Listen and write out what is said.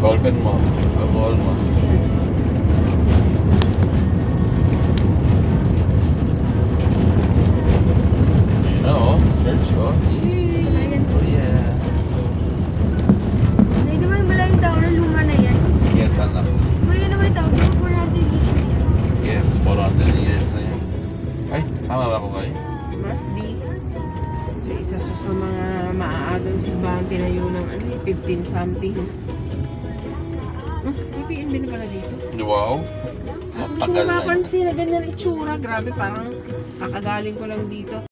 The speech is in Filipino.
open mo. Wall mo. Yun na oh. Church oh. Ayan po. Oh yeah. Ay, di ba yung balay tower na luma na yan? Yes, anak. Ba yun naman tower? Di ba 400 years na yan? Yes, 400 years na yan. Ay, tama ba ako kayo? Must be. Isa sa mga maaagang simbahan tinayo ng ano, eh, 15 something. PNB na pala dito. Wow. Hindi ko Matagal na yun. mapansin na ganyan itsura. Grabe, parang kakagaling ko lang dito.